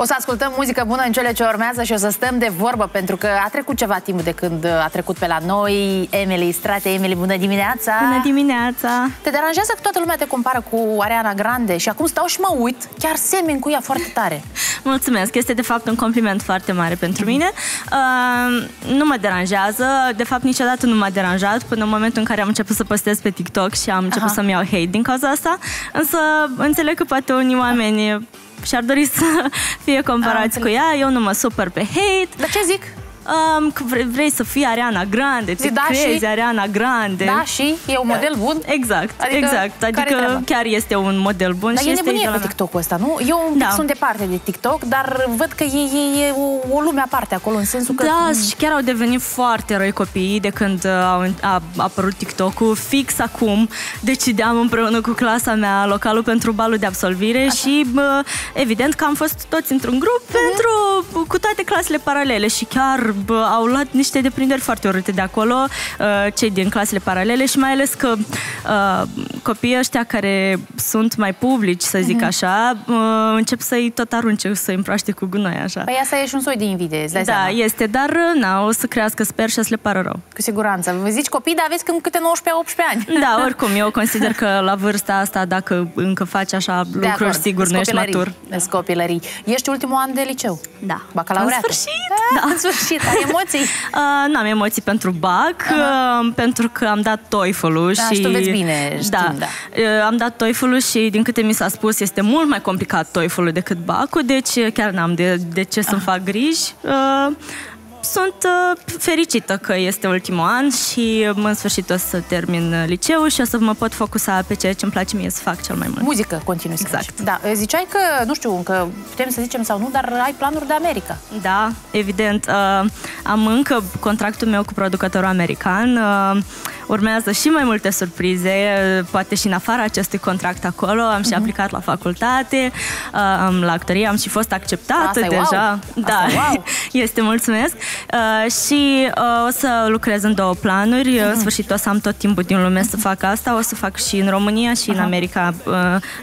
O să ascultăm muzică bună în cele ce urmează și o să stăm de vorbă, pentru că a trecut ceva timp de când a trecut pe la noi. Emily Strate, Emily, bună dimineața! Bună dimineața! Te deranjează că toată lumea te compară cu Ariana Grande și acum stau și mă uit, chiar semen cu ea foarte tare. Mulțumesc, este de fapt un compliment foarte mare pentru mine. Uh, nu mă deranjează, de fapt niciodată nu m-a deranjat până în momentul în care am început să postez pe TikTok și am început să-mi iau hate din cauza asta, însă înțeleg că poate unii oameni și-ar dori să fie comparați cu ea. Eu nu mă supăr pe hate. Dar ce zic? Um, că vrei, vrei să fii Ariana Grande, te da, crezi și? Ariana Grande. Da, și e un model bun? Exact, adică, exact. Adică chiar este un model bun. Dar și e este nebunie pe TikTok-ul ăsta, nu? Eu un da. sunt departe de TikTok, dar văd că e, e, e o, o lume aparte acolo, în sensul că... Da, și chiar au devenit foarte răi copiii de când uh, au, a apărut TikTok-ul. Fix acum decideam împreună cu clasa mea localul pentru balul de absolvire Așa. și bă, evident că am fost toți într-un grup uh-huh. pentru cu toate clasele paralele și chiar bă, au luat niște deprinderi foarte urâte de acolo, uh, cei din clasele paralele și mai ales că uh, copiii ăștia care sunt mai publici, să zic uh-huh. așa, uh, încep să-i tot arunce, să-i împroaște cu gunoi, așa. Păi asta e și un soi de invidie, Da, seama. este, dar na, o să crească, sper, și să le pară rău. Cu siguranță. Vă zici copii, dar aveți când câte 19-18 ani. Da, oricum, eu consider că la vârsta asta, dacă încă faci așa de lucruri, acord. sigur, nu ești matur. Copilării. Ești ultimul an de liceu. Da. Bacalaureat. În sfârșit! Da. În sfârșit. Ai emoții? Uh, nu am emoții pentru BAC, uh, pentru că am dat TOEFL-ul da, și... și tu vezi bine, știm, da. da. Uh, am dat TOEFL-ul și, din câte mi s-a spus, este mult mai complicat TOEFL-ul decât BAC-ul, deci chiar n-am de, de ce să-mi fac griji. Uh, sunt uh, fericită că este ultimul an și în sfârșit o să termin liceul și o să mă pot focusa pe ceea ce îmi place mie să fac cel mai mult. Muzică continui să Exact. Faci. Da, ziceai că, nu știu, încă putem să zicem sau nu, dar ai planuri de America. Da, evident. Uh, am încă contractul meu cu producătorul american. Uh, urmează și mai multe surprize, poate și în afara acestui contract acolo. Am și uh-huh. aplicat la facultate, uh, la actorie, am și fost acceptată Asta deja. Wow. Da, wow. este mulțumesc. Uh, și uh, o să lucrez în două planuri. Uh-huh. În sfârșit o să am tot timpul din lume să fac asta. O să fac și în România și uh-huh. în America uh,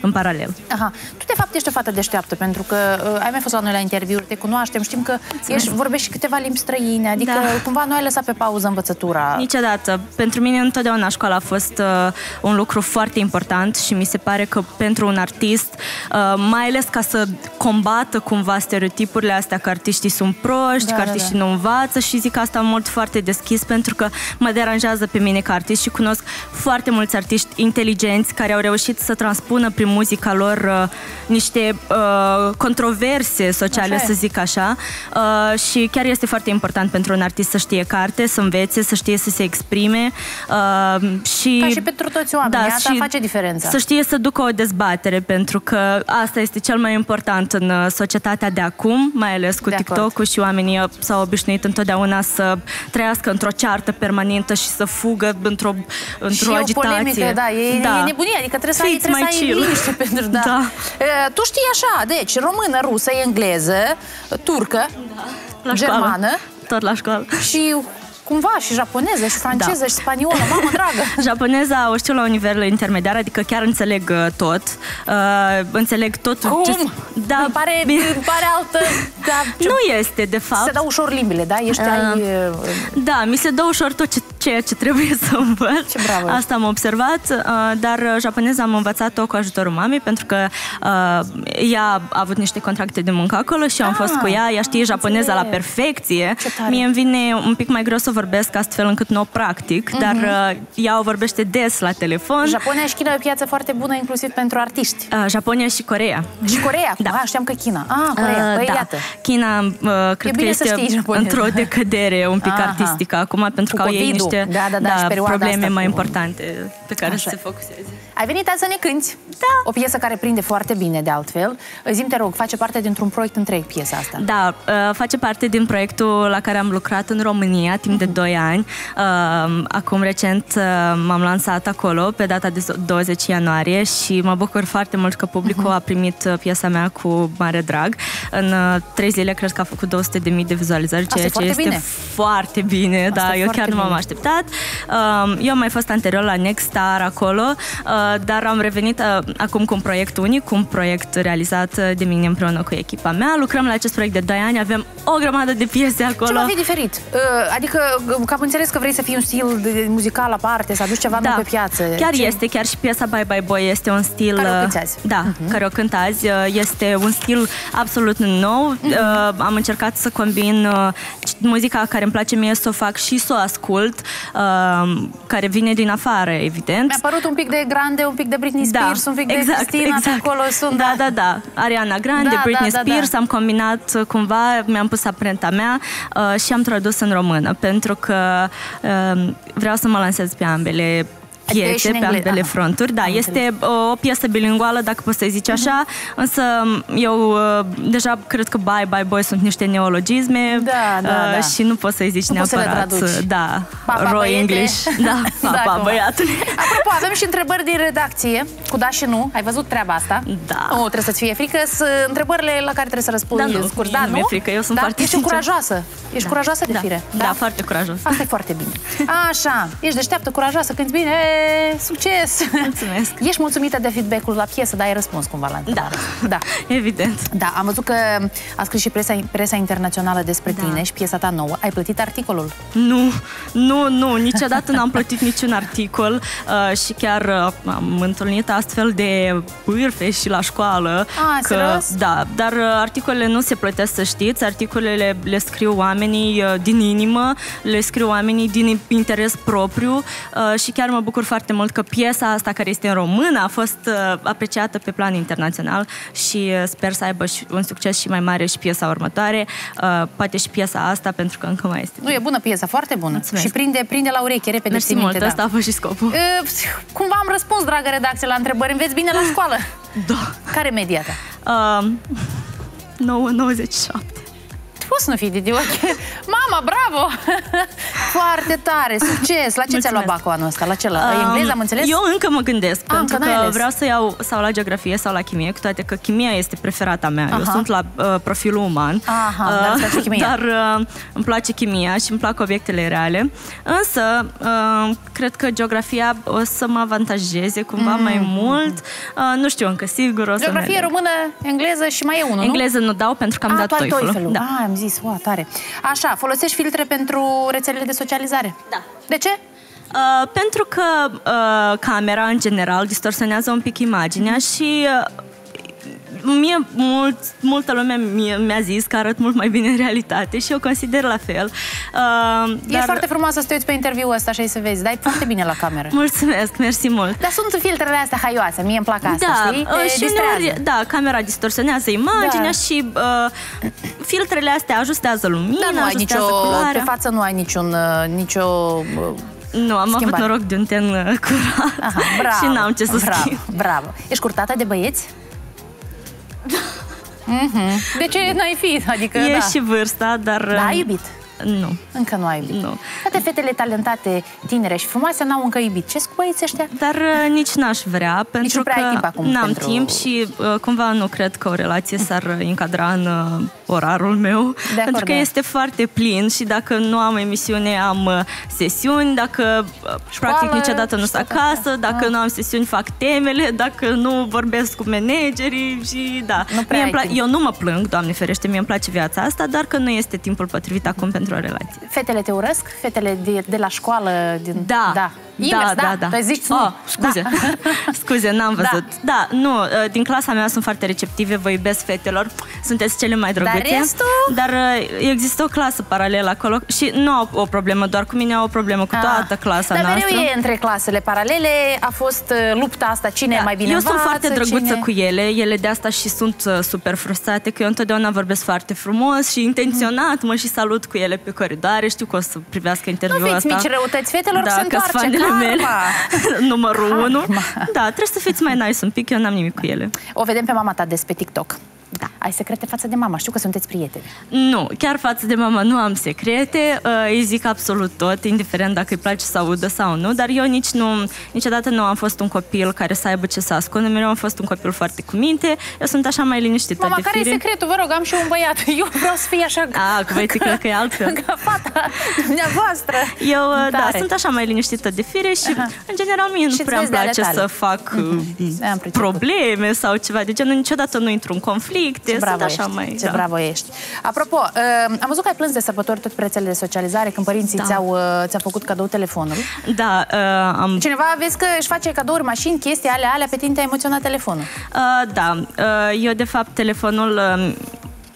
în paralel. Aha. Tu de fapt ești o fată deșteaptă pentru că uh, ai mai fost la noi la interviuri, te cunoaștem, știm că ești, vorbești și câteva limbi străine, adică da. cumva nu ai lăsat pe pauză învățătura. Niciodată. Pentru mine întotdeauna școala a fost uh, un lucru foarte important și mi se pare că pentru un artist, uh, mai ales ca să combată cumva stereotipurile astea că artiștii sunt proști, da, că artiștii da, da. nu învață și zic asta mult foarte deschis pentru că mă deranjează pe mine ca artist și cunosc foarte mulți artiști inteligenți care au reușit să transpună prin muzica lor uh, niște uh, controverse sociale, așa să zic așa. Uh, și chiar este foarte important pentru un artist să știe carte, să învețe, să știe să se exprime. Uh, și, Ca și pentru toți oamenii, da, asta și face diferența. Să știe să ducă o dezbatere, pentru că asta este cel mai important în uh, societatea de acum, mai ales cu TikTok-ul și oamenii s-au obișnuit întotdeauna să trăiască într-o ceartă permanentă și să fugă într-o, într-o și agitație. o polemică, da, e, da. e nebunie, adică trebuie să ai, trebuie să ai liniște pentru, da. da. Uh, tu știi așa, deci, română, rusă, engleză, turcă, da. la germană. Școală. Tot la școală. Și cumva și japoneză și franceză da. și spaniolă, mamă dragă. Japoneza o știu la un nivel intermediar, adică chiar înțeleg uh, tot. Uh, înțeleg tot Cum? ce... Da, îmi pare, îmi pare altă... Da, ce... Nu este, de fapt. Se dau ușor limbile, da? Ești uh, ai... Uh... Da, mi se dă ușor tot ce, ceea ce trebuie să învăț. Ce bravo. Asta am observat, uh, dar japoneza am învățat-o cu ajutorul mamei, pentru că uh, ea a avut niște contracte de muncă acolo și ah, am fost cu ea, ea știe japoneza la perfecție. Mie îmi vine un pic mai greu să vorbesc astfel încât nu o practic, uh-huh. dar uh, ea o vorbește des la telefon. Japonia și China e o piață foarte bună, inclusiv pentru artiști. Uh, Japonia și Corea. Și Corea? Da. Ah, știam că China. Ah, Corea. Uh, Păi, da. iată. China, uh, cred că este într-o decădere un pic Aha. artistică acum, pentru Cu că au ei niște da, da, da, da, probleme asta mai cu... importante pe care Așa. să se focuseze. Ai venit azi să ne cânti. Da. O piesă care prinde foarte bine, de altfel. Zim, te rog, face parte dintr-un proiect întreg piesa asta. Da, uh, face parte din proiectul la care am lucrat în România timp de 2 ani. Uh, acum recent uh, m-am lansat acolo pe data de 20 ianuarie și mă bucur foarte mult că publicul uh-huh. a primit uh, piesa mea cu mare drag. În uh, 3 zile cred că a făcut 200.000 de vizualizări, ceea Asta ce este bine. foarte bine. Asta da, eu chiar nu m-am așteptat. Uh, eu am mai fost anterior la Next Star acolo. Uh, dar am revenit uh, acum cu un proiect unic, cu un proiect realizat uh, de mine împreună cu echipa mea. Lucrăm la acest proiect de 2 ani, avem o grămadă de piese acolo. Ce va fi diferit? Uh, adică, că am înțeles că vrei să fii un stil de muzical aparte, să aduci ceva da. nou pe piață. Chiar Ce? este, chiar și piesa Bye Bye Boy este un stil... Care o cânti azi. Da, uh-huh. care o cânt azi. Este un stil absolut nou. Uh-huh. Am încercat să combin muzica care îmi place mie să o fac și să o ascult, care vine din afară, evident. Mi-a părut un pic de Grande, un pic de Britney da, Spears, da, un pic exact, de Christina, exact. acolo sunt... Da, da, da. Ariana Grande, da, Britney da, da, Spears, da. am combinat uh, cumva, mi-am pus aprenta mea uh, și am tradus în română, pentru că uh, vreau să mă lansez pe ambele piețe pe ambele Aha. fronturi. Da, Am este înțeles. o piesă bilinguală, dacă poți să zici așa, uh-huh. însă eu uh, deja cred că bye, bye, boy sunt niște neologisme da, da, uh, da. și nu poți să-i zici nu neapărat. Să da, papa, Roy English. Da, papa, da, băiatule. Apropo, avem și întrebări din redacție, cu da și nu. Ai văzut treaba asta? Da. Nu, trebuie să-ți fie frică. Sunt întrebările la care trebuie să răspunzi da, nu, scurt. Da, nu? mi-e frică, eu sunt da? foarte Ești curajoasă. Ești da. curajoasă de da. fire. Da? da, foarte curajoasă. Asta e foarte bine. Așa, ești deșteaptă, curajoasă, cânti bine, succes! Succes! Mulțumesc! Ești mulțumită de feedback-ul la piesă, dar ai răspuns cumva la întrebare. Da, da. evident. Da, am văzut că a scris și presa, presa internațională despre da. tine și piesa ta nouă. Ai plătit articolul? Nu, nu, nu, niciodată n-am plătit niciun articol uh, și chiar uh, am întâlnit astfel de bârfe și la școală. Ah, că, serios? Da, dar uh, articolele nu se plătesc, să știți, articolele le scriu oamenii uh, din inimă, le scriu oamenii din interes propriu uh, și chiar mă bucur foarte mult că piesa piesa asta, care este în română, a fost uh, apreciată pe plan internațional și uh, sper să aibă și un succes și mai mare și piesa următoare, uh, poate și piesa asta, pentru că încă mai este. Nu, e bună piesa, foarte bună. Mulțumesc. Și prinde, prinde la ureche, repede Mersi mult, minte, asta da. a fost și scopul. Uh, cumva am răspuns, dragă redacție, la întrebări. Înveți bine la școală? Da. Care media ta? Uh, 9,97 poți să nu fii Didioche. Mama, bravo! Foarte tare, succes! La ce ți-a luat bacul anul ăsta? La ce? La um, engleză, am înțeles? Eu încă mă gândesc, ah, pentru că vreau să iau sau la geografie sau la chimie, cu toate că chimia este preferata mea. Aha. Eu sunt la uh, profilul uman. Aha, uh, dar, chimia. dar uh, îmi place chimia și îmi plac obiectele reale. Însă, uh, cred că geografia o să mă avantajeze cumva mm. mai mult. Uh, nu știu încă, sigur o să Geografie română, engleză și mai e unul, Engleză nu dau pentru că am ah, dat TOEFL-ul. Da. Ah, am zis, wow, tare. Așa, folosești filtre pentru rețelele de socializare? Da. De ce? Uh, pentru că uh, camera, în general, distorsionează un pic imaginea și uh, mie mult, multă lume mi-a zis că arăt mult mai bine în realitate și eu consider la fel. Uh, Ești dar... foarte frumoasă să te uiți pe interviul ăsta și să vezi, dai foarte bine la cameră. Mulțumesc, mersi mult. Dar sunt filtrele astea haioase, mie îmi plac asta, da, știi? Uh, și uneori, da, camera distorsionează imaginea da. și uh, filtrele astea ajustează lumina, da, nu ai nicio, culoarea. Pe față nu ai niciun, uh, nicio uh, nu, am Schimbare. avut noroc de un ten uh, curat Aha, bravo, și n-am ce să bravo, schimb. Bravo. Ești curtată de băieți? Mm-hmm. De ce n-ai fi? Adică, e da. și vârsta, dar... Da, ai iubit? Nu. Încă nu ai iubit. Nu. Toate fetele talentate, tinere și frumoase n-au încă iubit. Ce cu băieți ăștia? Dar uh, nici n-aș vrea, pentru nici nu prea că timp acum n-am pentru... timp și uh, cumva nu cred că o relație s-ar încadra în uh, orarul meu, de acord, pentru că da. este foarte plin și dacă nu am emisiune, am uh, sesiuni, dacă uh, Școală, practic niciodată nu sunt acasă, da. dacă ah. nu am sesiuni, fac temele, dacă nu vorbesc cu managerii și da. Nu mie pla- eu nu mă plâng, Doamne ferește, mie îmi place viața asta, dar că nu este timpul potrivit acum pentru o relație. Fetele te urăsc? Fetele de, de la școală? Din... Da. da. Invers, da, da, da. Tu zici oh, scuze. Da. scuze, n-am văzut. Da. da, nu, uh, din clasa mea sunt foarte receptive, vă iubesc fetelor, sunteți cele mai drăguțe. Dar restul? Dar uh, există o clasă paralelă acolo și nu au o problemă, doar cu mine au o problemă cu ah. toată clasa Dar noastră. Dar mereu e între clasele paralele, a fost uh, lupta asta, cine da. e mai bine Eu învață, sunt foarte drăguță cine... cu ele, ele de asta și sunt super frustrate, că eu întotdeauna vorbesc foarte frumos și intenționat, mă și salut cu ele pe coridoare, știu că o să privească interviul ăsta. Nu fiți mici răutăți fetelor, da, se întoarce mele. numărul 1. Da, trebuie să fiți mai nice un pic, eu n-am nimic cu ele. O vedem pe mama ta des pe TikTok. Da. Ai secrete față de mama? Știu că sunteți prieteni. Nu, chiar față de mama nu am secrete, uh, îi zic absolut tot, indiferent dacă îi place să audă sau nu, dar eu nici nu, niciodată nu am fost un copil care să aibă ce să ascundă, mereu am fost un copil foarte cu minte, eu sunt așa mai liniștită Mama, de care fire. e secretul? Vă rog, am și un băiat. Eu vreau să fie așa A, că băieții cred că e altfel. ca fata dumneavoastră. Eu, uh, da, Tare. sunt așa mai liniștită de fire și, în general, mie nu Și îți prea îmi vezi de ale place tale. să fac uh, Am priceput. probleme sau ceva de genul. Niciodată nu intru în conflicte, Ce bravo sunt așa ești, mai... ce da. bravo ești. Apropo, uh, am văzut că ai plâns de sărbători tot pe rețelele de socializare când părinții Da. ți-au, uh, ți-au făcut cadou telefonul. Da, uh, am Cineva vezi că își face cadouri, mașini, chestii, alea, alea, pe tine te-a emoționat telefonul. Uh, da, uh, eu de fapt telefonul uh,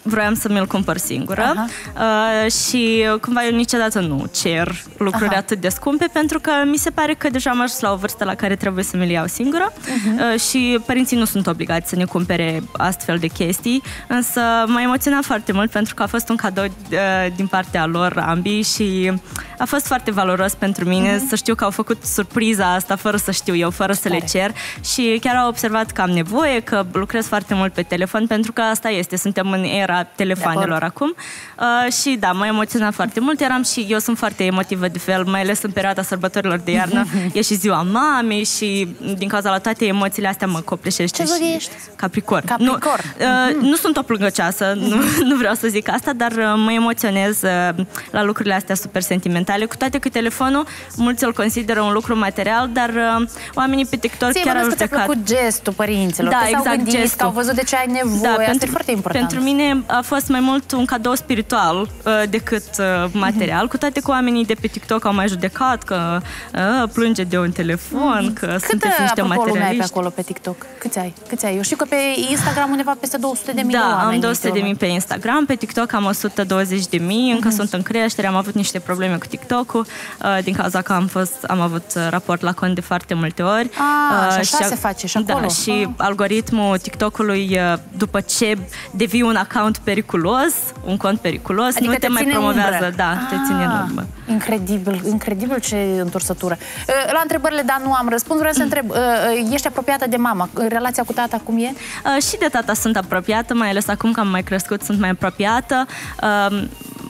vroiam să mi-l cumpăr singură uh, și cumva eu niciodată nu cer lucruri Aha. atât de scumpe pentru că mi se pare că deja am ajuns la o vârstă la care trebuie să mi-l iau singură Mhm. uh, și părinții nu sunt obligați să ne cumpere astfel de chestii, însă m-a emoționat foarte mult pentru că a fost un cadou uh, din partea lor ambii și a fost foarte valoros pentru mine să știu că au făcut surpriza asta fără să știu eu, fără să le tare. cer și chiar au observat că am nevoie, că lucrez foarte mult pe telefon pentru că asta este, suntem în era telefoanelor acum uh, și da, m-a emoționat foarte mult, eram și eu sunt foarte emotivă de fel, mai ales în perioada sărbătorilor de iarnă, e și ziua mamei și din cauza la toate emoțiile astea mă copleșește. Ce zodie și- ești? Capricorn. Capricorn. Nu, uh, nu sunt o plângăcioasă, nu, nu vreau să zic asta, dar uh, mă emoționez uh, la lucrurile astea super sentimentale, cu toate că telefonul, mulți îl consideră un lucru material, dar uh, oamenii pe TikTok Ție chiar au bănuiesc că ți-a judecat. plăcut gestul părinților, Da, că s-au exact, gândit, gestul. că au văzut de ce ai nevoie, asta e foarte important. Pentru mine a fost mai mult un cadou spiritual uh, decât uh, material, cu toate că oamenii de pe TikTok au mai judecat că uh, plânge de un telefon, că Cât, sunteți niște apropo, lume ai pe materialiști. acolo pe TikTok? Câți ai? Câți ai? Eu știu că pe Instagram undeva peste 200 de mii de Da, oameni. am 200 de te mii pe Instagram, pe TikTok am 120 de mii, încă Mhm. sunt în creștere, am avut niște probleme cu TikTok-ul, uh, din cauza că am, fost, am avut uh, raport la cont de foarte multe ori. Ah, Uh, și așa se face și acolo. Da, și Ah. algoritmul TikTok-ului, uh, după ce devii un account periculos, un cont periculos, Adică nu te, mai ține promovează, umbră. da, te ține în Ah, urmă. Incredibil, incredibil ce întorsătură. Uh, La întrebările, dar nu am răspuns, vreau să întreb, uh, uh, ești apropiată de mama, relația cu tata cum e? Uh, și de tata sunt apropiată, mai ales acum că am mai crescut, sunt mai apropiată.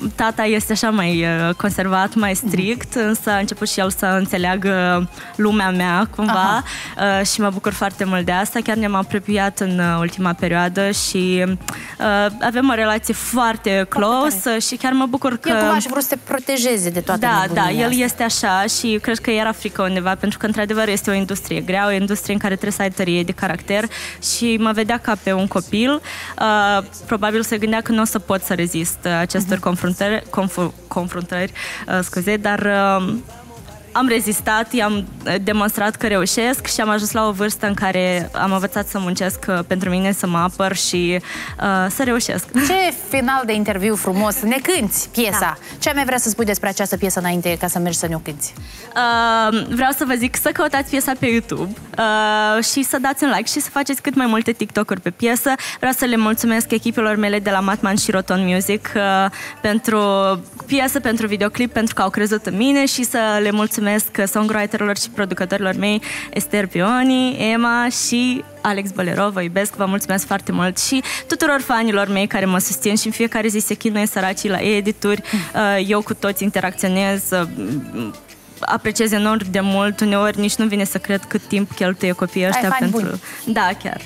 Uh, tata este așa mai uh, conservat, mai strict, însă a început și el să înțeleagă lumea mea, cumva, uh, și mă bucur foarte mult de asta. Chiar ne-am apropiat în uh, ultima perioadă și uh, avem o relație foarte close uh, și chiar mă bucur că... El cumva și vrut să te protejeze de toate Da, da, nebunile el astea. este așa și cred că era frică undeva, pentru că într-adevăr este o industrie grea, o industrie în care trebuie să ai tărie de caracter și mă vedea ca pe un copil. Uh, probabil se gândea că nu o să pot să rezist uh, acestor Mhm. confruntări, confu- confruntări uh, scuze, dar uh, am rezistat, i-am uh, demonstrat că reușesc și am ajuns la o vârstă în care am învățat să muncesc uh, pentru mine, să mă apăr și uh, să reușesc. Ce final de interviu frumos! Ne cânti piesa! Da. Ce ai mai vrea să spui despre această piesă înainte ca să mergi să ne o cânti? Uh, vreau să vă zic să căutați piesa pe YouTube uh, și să dați un like și să faceți cât mai multe TikTok-uri pe piesă. Vreau să le mulțumesc echipelor mele de la Matman și Roton Music uh, pentru piesă, pentru videoclip, pentru că au crezut în mine și să le mulțumesc songwriterilor și producătorilor mei Esther Pioni, Emma și Alex Bolero, vă iubesc, vă mulțumesc foarte mult și tuturor fanilor mei care mă susțin și în fiecare zi se chinuie săracii la edituri. Uh, Eu cu toți interacționez, uh, apreciez enorm de mult, uneori nici nu vine să cred cât timp cheltuie copiii ăștia fani pentru... buni. Da, chiar.